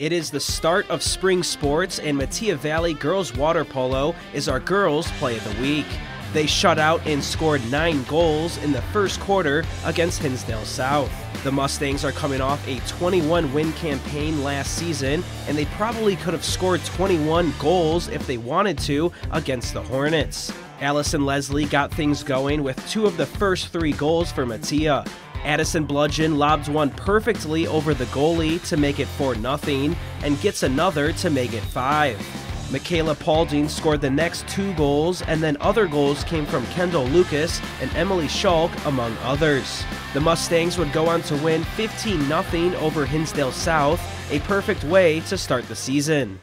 It is the start of spring sports, and Metea Valley Girls Water Polo is our girls' play of the week. They shut out and scored nine goals in the first quarter against Hinsdale South. The Mustangs are coming off a 21 win campaign last season, and they probably could have scored 21 goals if they wanted to against the Hornets. Allison Leslie got things going with two of the first three goals for Metea. Addison Bludgeon lobs one perfectly over the goalie to make it 4 0 and gets another to make it 5. Michaela Paulding scored the next two goals, and then other goals came from Kendall Lucas and Emily Schalk, among others. The Mustangs would go on to win 15 0 over Hinsdale South, a perfect way to start the season.